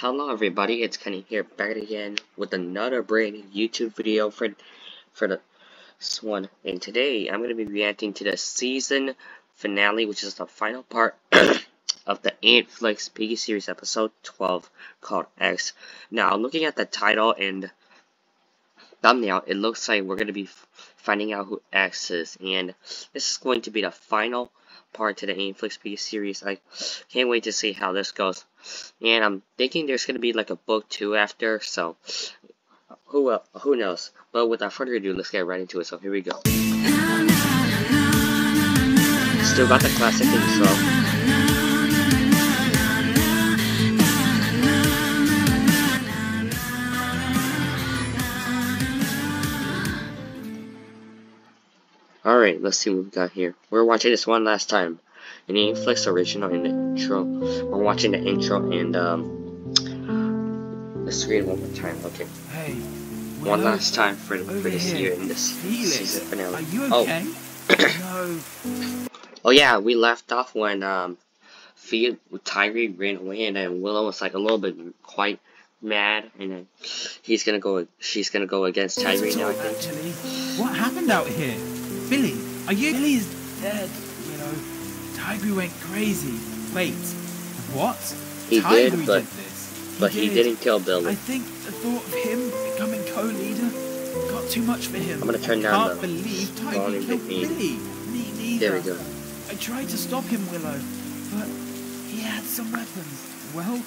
Hello everybody, it's Kenny here back again with another brand new YouTube video for for this one. And today I'm going to be reacting to the season finale, which is the final part of the Antflix Piggy series episode 12 called X. Now, looking at the title and thumbnail, it looks like we're going to be finding out who X is. And this is going to be the final part to the Antflix Piggy series. I can't wait to see how this goes. And I'm thinking there's going to be like a book two after, so who uh, who knows. But without further ado, let's get right into it. So here we go. Still got the classic intro. Alright, let's see what we got here. We're watching this one last time. The Antflix original in the intro. We're watching the intro and um let's read one more time, okay. Hey. One last time for, for this year in this season finale. Are you Oh. no. Oh yeah, we left off when um Fe Tigry ran away and then Willow was like a little bit quite mad and then he's gonna go she's gonna go against Tigry now I think. Actually, what happened out here? Billy, are you? Billy's dead. Tigry went crazy. Wait, what? He did, but- this. But he did. didn't kill Billy. I think the thought of him becoming co-leader got too much for him. I'm gonna turn I down can't the believe volume killed. Billy. Me neither. There we go. I tried to stop him, Willow, but he had some weapons. Well,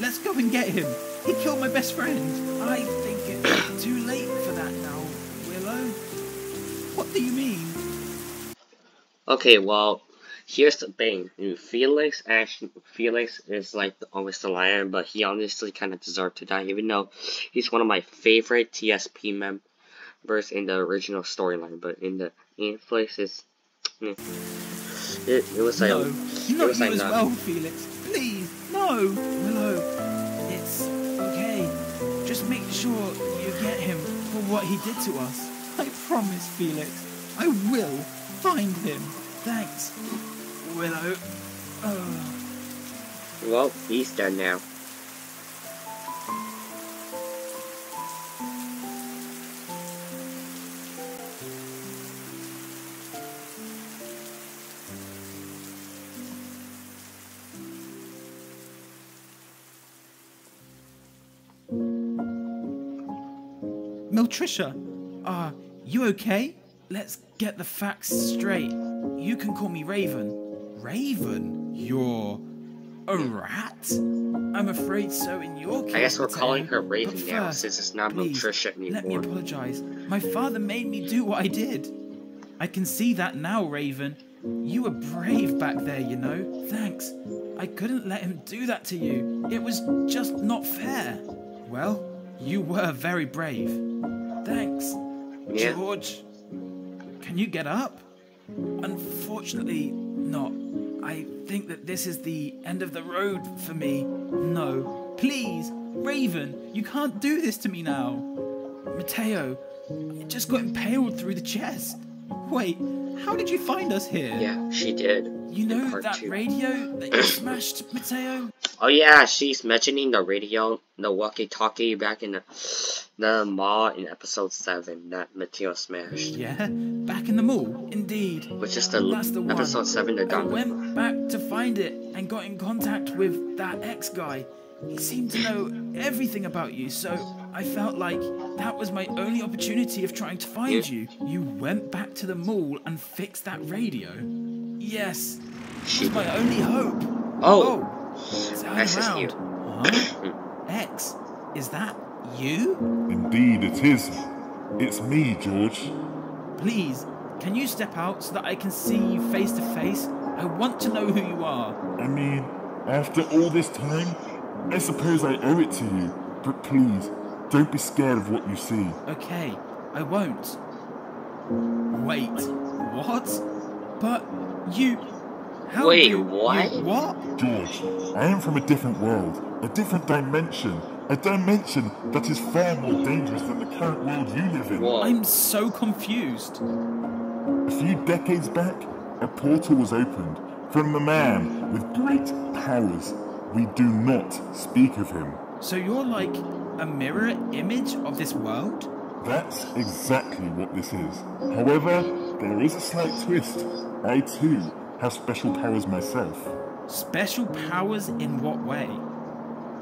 let's go and get him. He killed my best friend. I think it's too late for that now, Willow. What do you mean? Okay, well, here's the thing. Felix actually, Felix is like the- always the lion, but he honestly kind of deserved to die, even though he's one of my favorite TSP members in the original storyline. But in the Antflix, it's eh. it, it was like no, it not was you like as not- well, Felix. Please, no, Willow. It's okay. Just make sure you get him for what he did to us. I promise, Felix. I will find him. Thanks, Willow. Oh. well, he's done now. Miltricia, are you okay? Let's get the facts straight. You can call me Raven. Raven? You're a rat? I'm afraid so in your case. I guess we're calling her Raven But now since it's not please, Patricia Let me apologize. My father made me do what I did. I can see that now, Raven. You were brave back there, you know. Thanks. I couldn't let him do that to you. It was just not fair. Well, you were very brave. Thanks. Yeah. George, can you get up? Unfortunately, not. I think that this is the end of the road for me. No. Please, Raven, you can't do this to me now. Mateo, I just got impaled through the chest. Wait, how did you find us here? Yeah, she did. You know that two. radio that you smashed, Mateo? Oh yeah, she's mentioning the radio, the walkie-talkie back in the, the mall in episode 7 that Mateo smashed. Yeah, back in the mall, indeed. Which is the, the one. episode 7 the I Don. went back to find it and got in contact with that ex guy. He seemed to know everything about you, so I felt like that was my only opportunity of trying to find Yeah. you. You went back to the mall and fixed that radio. Yes, She it's my only hope. Oh, oh. turn X is around. here. Huh? X, is that you? Indeed, it is. It's me, George. Please, can you step out so that I can see you face to face? I want to know who you are. I mean, after all this time, I suppose I owe it to you. But please, don't be scared of what you see. Okay, I won't. Wait, what? But you. How Wait, do what? You, what? George, I am from a different world, a different dimension, a dimension that is far more dangerous than the current world you live in. whoa. I'm so confused. A few decades back, a portal was opened from a man with great powers. We do not speak of him. So you're like a mirror image of this world? That's exactly what this is. However, there is a slight twist. I too have special powers myself. Special powers in what way?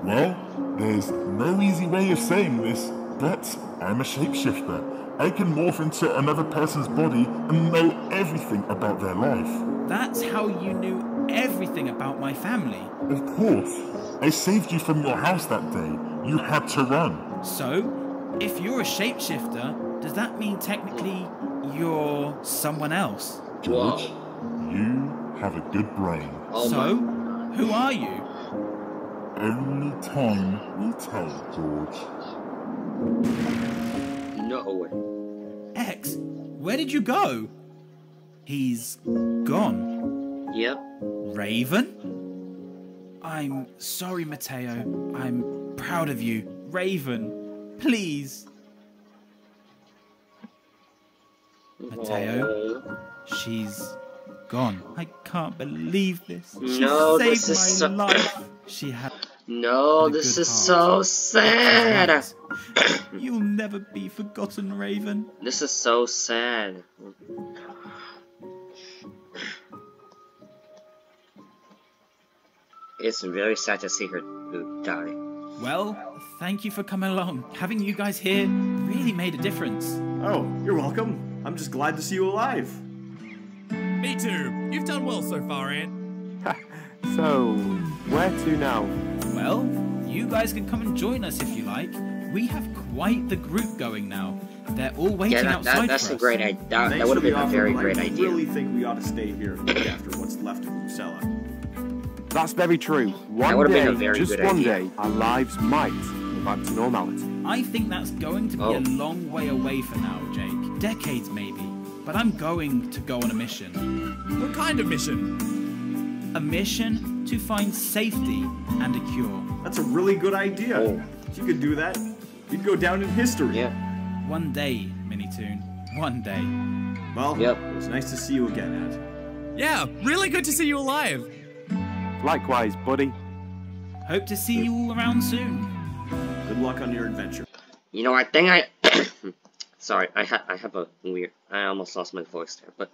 Well, there's no easy way of saying this, but I'm a shapeshifter. I can morph into another person's body and know everything about their life. That's how you knew everything about my family. Of course, I saved you from your house that day. You had to run. So, if you're a shapeshifter, does that mean technically you're someone else? George, you have a good brain. Oh so, who are you? Only time will tell, George. No. Way. X, where did you go? He's gone. Yep. Raven? I'm sorry, Mateo. I'm proud of you. Raven, please. Mateo? Oh. She's gone. I can't believe this. She No, saved this is my so- life. She had No, this is heart. so sad. You'll never be forgotten, Raven. This is so sad. It's very sad to see her uh, die. Well, thank you for coming along. Having you guys here really made a difference. Oh, you're welcome. I'm just glad to see you alive. Me too. You've done well so far, Ant. So, where to now? Well, you guys can come and join us if you like. We have quite the group going now. They're all waiting Yeah, that, outside that, that's for a us. great idea. That, that would have for been a very but great I really think we ought to stay here and look after what's left of Lucella. That's very true. One would've day, very just one idea. day, our lives might go back to normality. I think that's going to be Oh. a long way away for now, Jake. Decades maybe. But I'm going to go on a mission. What kind of mission? A mission to find safety and a cure. That's a really good idea. Oh. If you could do that, you'd go down in history. Yeah. One day, Minitoon. One day. Well, Yep. it was nice to see you again, Ed. Yeah, really good to see you alive. Likewise, buddy. Hope to see you all around soon. Good luck on your adventure. You know, I think I. Sorry, I ha I have a weird. I almost lost my voice there, but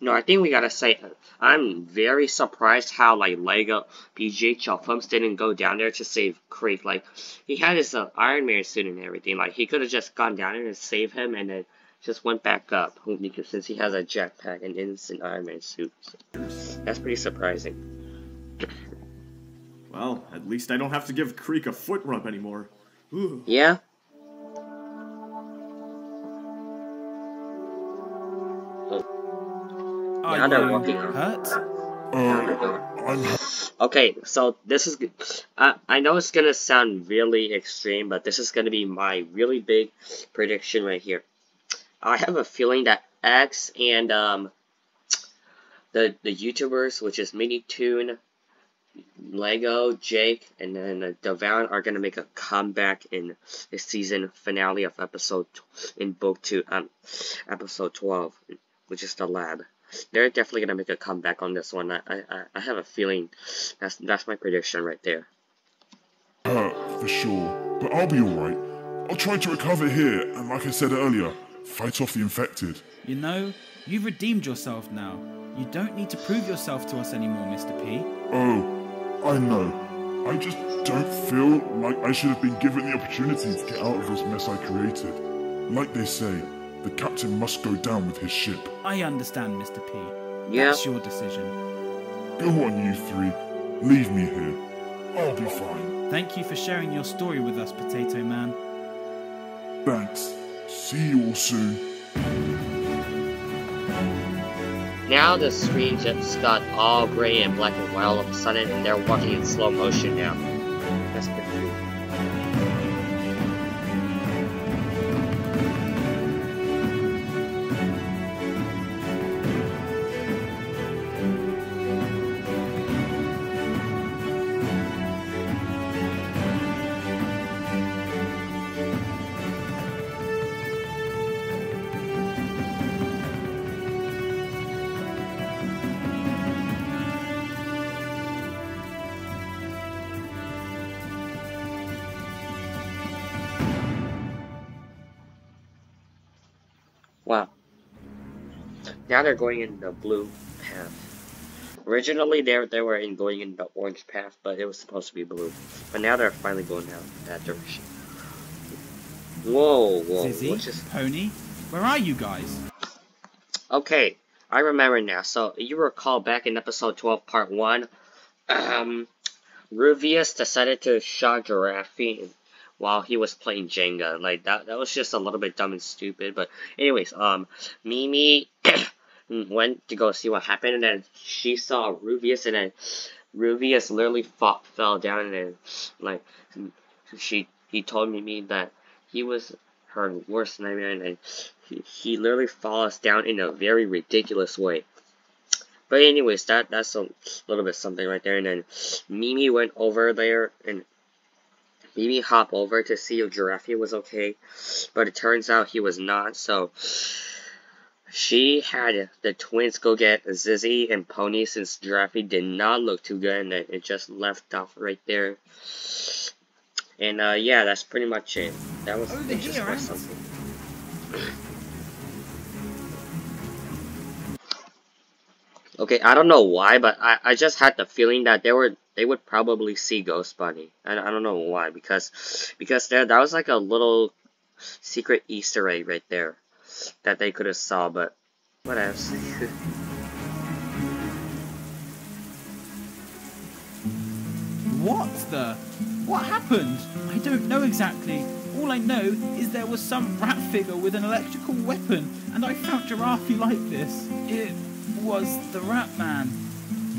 you know, I think we gotta say I'm very surprised how like Lego PGHL Films didn't go down there to save Kreek. Like he had his uh, Iron Man suit and everything. Like he could have just gone down there and saved him, and then just went back up because since he has a jetpack and instant Iron Man suit, so that's pretty surprising. Well, at least I don't have to give Kreek a foot rub anymore. Ooh. Yeah. Are Now they're walking up. hurt? Uh, Okay, so this is. I I know it's gonna sound really extreme, but this is gonna be my really big prediction right here. I have a feeling that X and um the the YouTubers, which is Minitoon, Lego, Jake, and then uh, Devoun are gonna make a comeback in the season finale of episode tw- in book two, um, episode twelve, which is the lab. They're definitely gonna make a comeback on this one. I I, I have a feeling that's that's my prediction right there. hurt for sure, but I'll be alright. I'll try to recover here, and like I said earlier, fight off the infected. You know, you've redeemed yourself now. You don't need to prove yourself to us anymore, Mr. P. Oh, I know. I just don't feel like I should have been given the opportunity to get out of this mess I created. Like they say, the captain must go down with his ship. I understand, Mr. P. Yeah. That's your decision. Go on, you three. Leave me here. I'll be fine. Thank you for sharing your story with us, Potato Man. Thanks. See you all soon. Now the screen just got all gray and black and white all of a sudden, and they're walking in slow motion now. That's pretty now they're going in the blue path. Originally, they they were in going in the orange path, but it was supposed to be blue. But now they're finally going down that direction. Whoa, whoa! Zizzy, what's this? Pony, where are you guys? Okay, I remember now. So you recall back in episode 12, part 1, um, Ruvius decided to shot Giraffe while he was playing Jenga. Like, that, that was just a little bit dumb and stupid. But anyways, um, Mimi went to go see what happened, and then she saw Rubius, and then Rubius literally fought, fell down, and then, like, she, he told Mimi that he was her worst nightmare, and then he, he literally falls down in a very ridiculous way. But anyways, that that's a little bit something right there. And then Mimi went over there and Mimi hopped over to see if Giraffe was okay, but it turns out he was not. So she had the twins go get Zizzy and Pony since Giraffe did not look too good, and it just left off right there. And uh, yeah, that's pretty much it. That was Over just something. Okay, I don't know why, but I, I just had the feeling that they were they would probably see Ghost Bunny. I, I don't know why because because there that was like a little secret Easter egg right there that they could have saw, but what else? What the? What happened? I don't know exactly. All I know is there was some rat figure with an electrical weapon, and I found Giraffe like this. It was the Rat Man.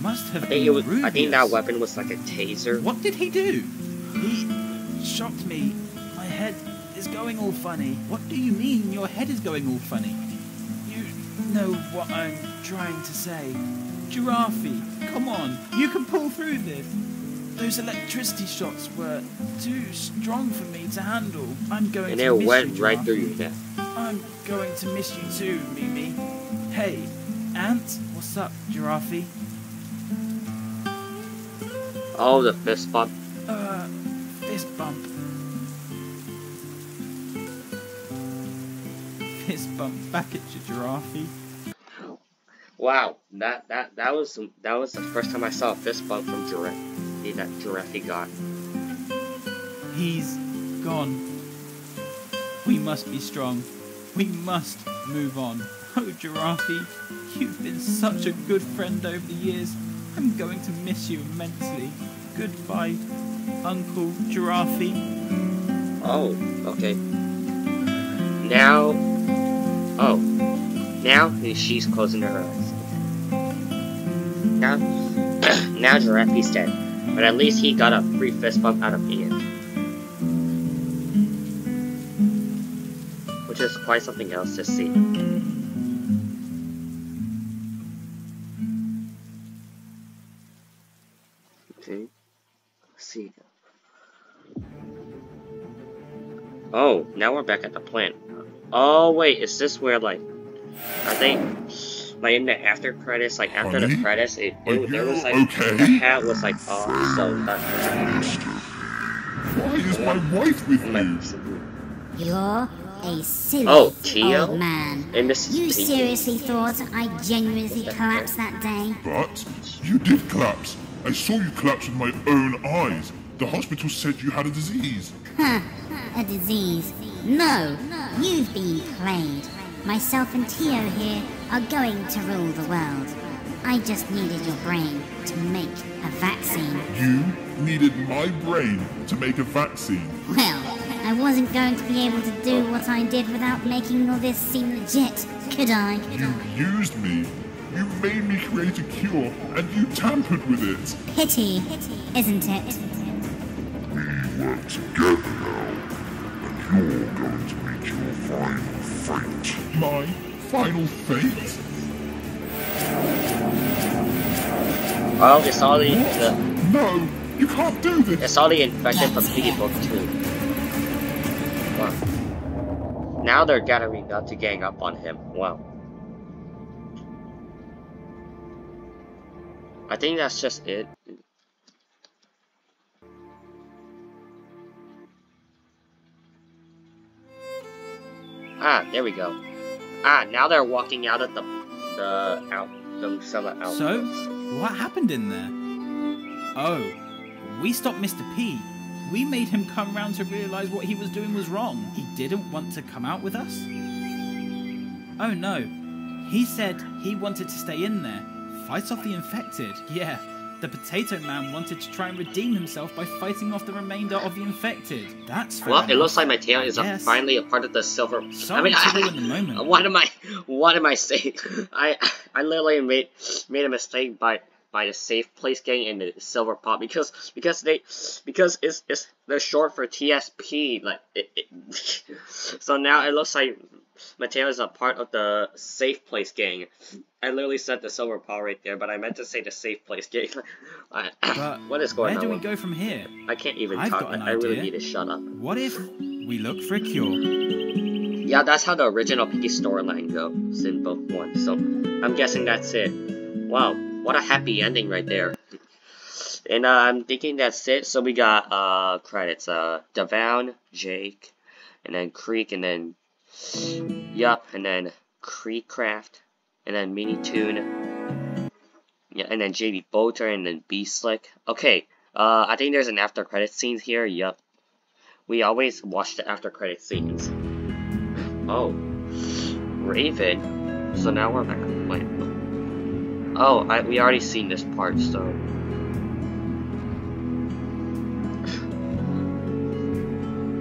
Must have I been think it was. I think that weapon was like a taser. What did he do? He shocked me. My head is going all funny. What do you mean your head is going all funny? You know what I'm trying to say. Giraffe, come on, you can pull through this. Those electricity shots were too strong for me to handle. I'm going And to it miss went you, right Giraffe. through your. I'm going to miss you too, Mimi. Hey, Ant, what's up, Giraffe? Oh, the fist bump. Uh, fist bump. Fist bump back at you, Giraffe. Wow, that that that was that was the first time I saw a fist bump from Giraffe. That Giraffe got. He's gone. We must be strong. We must move on. Oh, Giraffe, you've been such a good friend over the years. I'm going to miss you immensely. Goodbye, Uncle Giraffe. Oh, okay. Now, oh, now she's closing her eyes. Now, now Giraffe's dead, but at least he got a free fist bump out of Ian, which is quite something else to see. Okay, let's see. Oh, now we're back at the plant. Oh wait, is this where like I think like in the after credits, like after the credits, it, Are it there was like okay? the hat was like oh so that Why is my wife with like, you? You're a silly Oh, Tio? old man. and Mrs. You Pinky. seriously thought I genuinely collapsed that day? But you did collapse. I saw you collapse with my own eyes. The hospital said you had a disease. Huh, a disease. No, you've been played. Myself and Tio here are going to rule the world. I just needed your brain to make a vaccine. You needed my brain to make a vaccine. Well, I wasn't going to be able to do what I did without making all this seem legit, could I? You used me. You made me create a cure, and you tampered with it. Pity, isn't it? We work together now, and you're going to meet your final fate. My final fate? Oh, it's all the, the No, you can't do this. it's all the infected from Piggy Book 2. Wow. Now they're gathering up to gang up on him. Wow. I think that's just it. Ah, there we go. Ah, now they're walking out of the the out the Silver out. So, what happened in there? Oh, we stopped Mr. P. We made him come round to realise what he was doing was wrong. He didn't want to come out with us? Oh no. He said he wanted to stay in there, fight off the infected. Yeah, the Potato Man wanted to try and redeem himself by fighting off the remainder of the infected. That's fair Well, it looks like my tail is a, finally a part of the silver. Sorry I mean, to ruin the moment. what am I? What am I saying? I I literally made made a mistake by by the safe place gang and the silver pot because because they because it's it's they're short for TSP like it, it so now it looks like Mateo is a part of the safe place gang. I literally said the silver paw right there, but I meant to say the safe place gang. What is going where do we go from here? I can't even I've talk. I really need to shut up. What if we look for a cure? Yeah, that's how the original Piggy storyline goes in book one. So I'm guessing that's it. Wow, what a happy ending right there. And uh, I'm thinking that's it. So we got uh credits. Uh, Devoun, Jake, and then Kreek, and then yup, and then KreekCraft, and then Minitoon. Yeah, and then JB Bolter, and then B Slick. Okay. Uh, I think there's an after credit scene here. Yup. We always watch the after credit scenes. Oh, Raven. So now we're back. Wait. Oh, I, we already seen this part, so.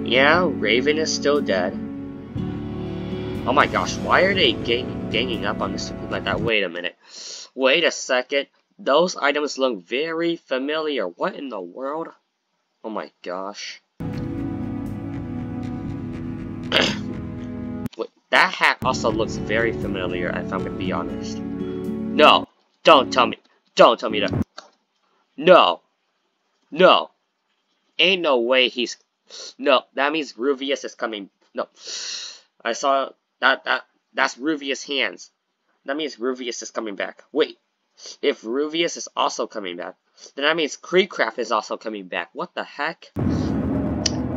Yeah, Raven is still dead. Oh my gosh, why are they gang ganging up on Mr. P like that? Wait a minute. Wait a second. Those items look very familiar. What in the world? Oh my gosh. Wait, that hat also looks very familiar, if I'm gonna be honest. No, don't tell me, don't tell me that. No, no, ain't no way he's. No, that means Ruvius is coming. No, I saw that. That that's Ruvius' hands. That means Ruvius is coming back. Wait, if Ruvius is also coming back, then that means KreekCraft is also coming back. What the heck?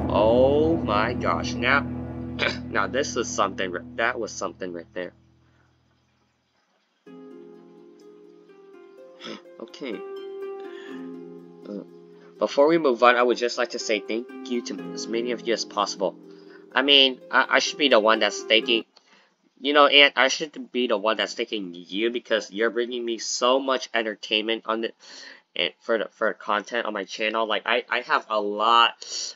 Oh my gosh! Now. now this is something, that was something right there. Okay. Uh, before we move on, I would just like to say thank you to as many of you as possible. I mean, I, I should be the one that's thanking, you know, and I should be the one that's thanking you because you're bringing me so much entertainment on the, and for the for content on my channel. Like I, I have a lot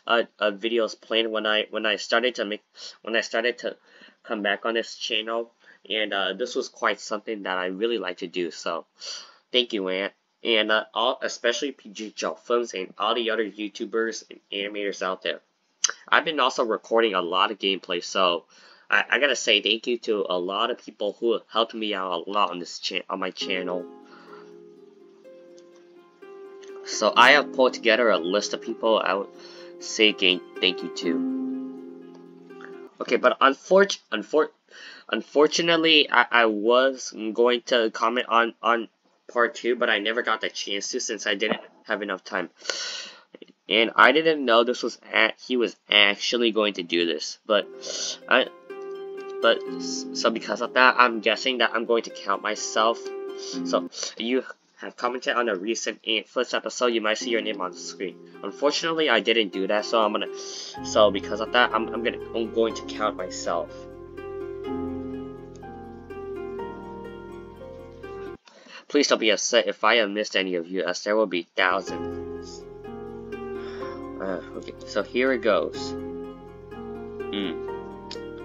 uh, of videos planned when I when I started to make when I started to come back on this channel, and uh, this was quite something that I really like to do. So, thank you, Ant. and uh, all especially PG Joe Films and all the other YouTubers and animators out there. I've been also recording a lot of gameplay, so I, I gotta say thank you to a lot of people who helped me out a lot on this cha- on my channel. So I have pulled together a list of people I would say thank you to. Okay, but unfor- unfor- unfortunately, I, I was going to comment on, on part two, but I never got the chance to since I didn't have enough time. And I didn't know this was at, he was actually going to do this, but I but so because of that, I'm guessing that I'm going to count myself. So you have commented on a recent Flips episode, you might see your name on the screen. Unfortunately, I didn't do that, so I'm gonna. So because of that, I'm I'm gonna I'm going to count myself. Please don't be upset if I have missed any of you, as there will be thousands. Uh, okay, so here it goes. Hmm.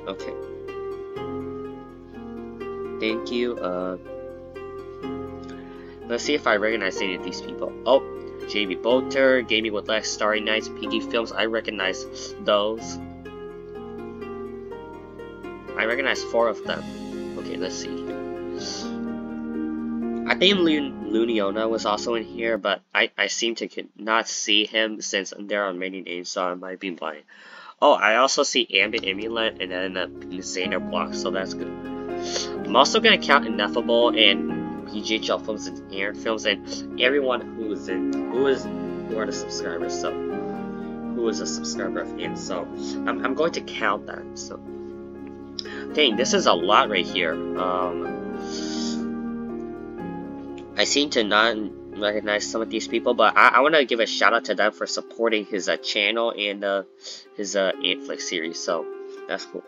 Okay. Thank you. Uh. Let's see if I recognize any of these people. Oh, Jamie Bolter, Gaming with Lex, Starry Nights, PG Films. I recognize those. I recognize four of them. Okay, let's see. I think Lu- Luniona was also in here, but I, I seem to not see him since there are many names, so I might be blind. Oh, I also see Ambit Amulet and then a Insane block, so that's good. I'm also gonna count Ineffable and PGHL films and Aaron films and everyone who is in who is who are the subscribers. So who is a subscriber of Ant. So I'm I'm going to count that. So dang, this is a lot right here. Um, I seem to not recognize some of these people, but I, I want to give a shout out to them for supporting his uh, channel and uh, his uh, series. So that's cool.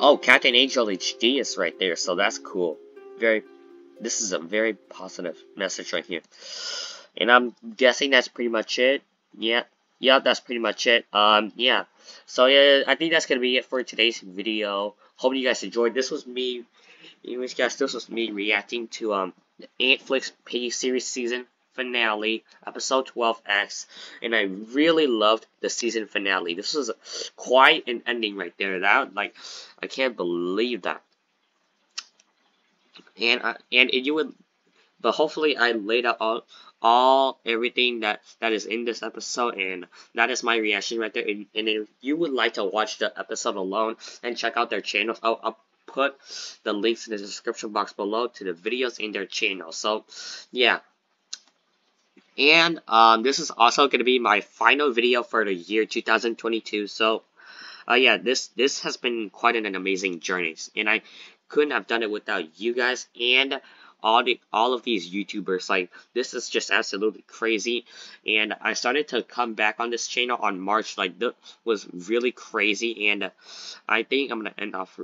Oh, Captain Angel HD is right there, so that's cool. Very, this is a very positive message right here. And I'm guessing that's pretty much it. Yeah, yeah, that's pretty much it. Um, yeah. So yeah, I think that's gonna be it for today's video. Hope you guys enjoyed. This was me Anyways, guys, this was me reacting to um the Antflix Piggy series season finale, episode 12X, and I really loved the season finale. This was quite an ending right there. That like, I can't believe that. And I, and you would, but hopefully I laid out all all everything that that is in this episode and that is my reaction right there and, and if you would like to watch the episode alone and check out their channels I'll, I'll put the links in the description box below to the videos in their channel. So, yeah. And um, this is also going to be my final video for the year 2022. So, uh, yeah, this this has been quite an, an amazing journey, and I couldn't have done it without you guys and all the all of these YouTubers. Like this is just absolutely crazy, and I started to come back on this channel on March. Like that was really crazy, and I think I'm gonna end off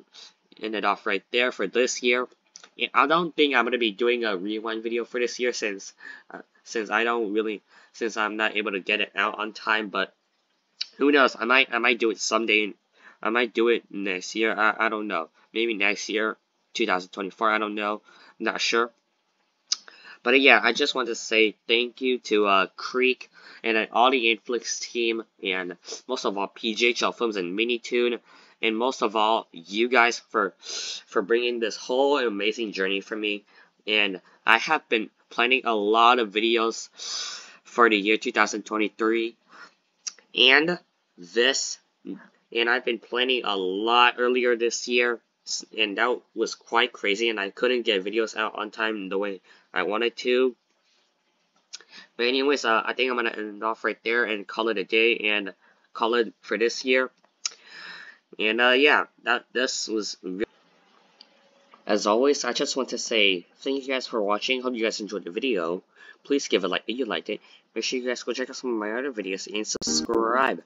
end it off right there for this year. I don't think I'm gonna be doing a rewind video for this year since uh, since I don't really since I'm not able to get it out on time. But who knows? I might I might do it someday. I might do it next year. I I don't know. Maybe next year, 2024. I don't know. I'm not sure. But uh, yeah, I just want to say thank you to uh, Kreek and uh, all the team and most of all PGHL Films and Minitoon and most of all, you guys for for bringing this whole amazing journey for me. And I have been planning a lot of videos for the year 2023, and this, and I've been planning a lot earlier this year, and that was quite crazy, and I couldn't get videos out on time the way I wanted to. But anyways, uh, I think I'm gonna end off right there and call it a day and call it for this year. And uh, yeah, that this was. As always, I just want to say thank you guys for watching. Hope you guys enjoyed the video. Please give a like if you liked it. Make sure you guys go check out some of my other videos and subscribe.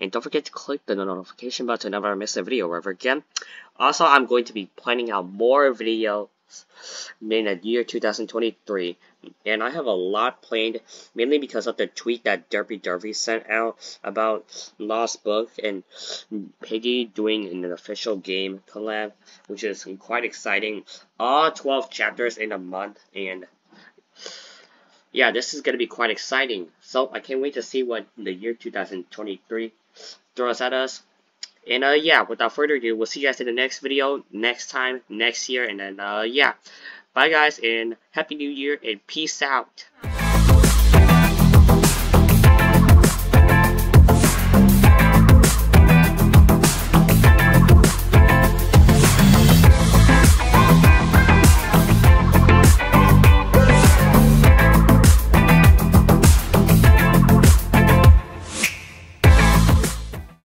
And don't forget to click the notification button to never miss a video ever again. Also, I'm going to be planning out more videos in the year 2023. And I have a lot planned, mainly because of the tweet that Derpy Derby sent out about Lost Book and Piggy doing an official game collab, which is quite exciting. All 12 chapters in a month, and yeah, this is going to be quite exciting. So I can't wait to see what the year 2023 throws at us. And uh, yeah, without further ado, we'll see you guys in the next video, next time, next year, and then uh, yeah. Bye guys, and Happy New Year, and peace out.